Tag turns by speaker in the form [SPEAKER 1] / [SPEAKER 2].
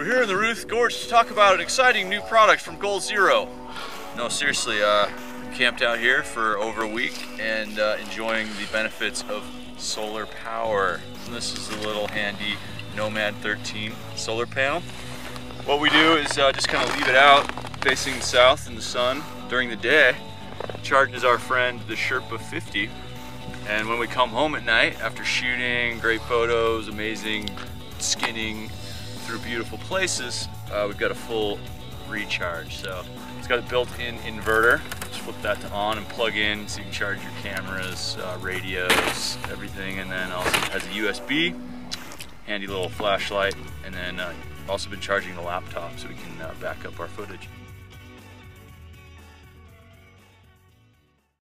[SPEAKER 1] We're here in the Ruth Gorge to talk about an exciting new product from Goal Zero. No, seriously, uh, camped out here for over a week and uh, enjoying the benefits of solar power. And this is a little handy Nomad 13 solar panel. What we do is uh, just kind of leave it out facing south in the sun during the day. Charges our friend the Sherpa 50 and when we come home at night after shooting great photos, amazing skinning through beautiful places, uh, we've got a full recharge. So it's got a built-in inverter. Just flip that to on and plug in so you can charge your cameras, uh, radios, everything. And then also has a USB, handy little flashlight. And then uh, also been charging the laptop so we can uh, back up our footage.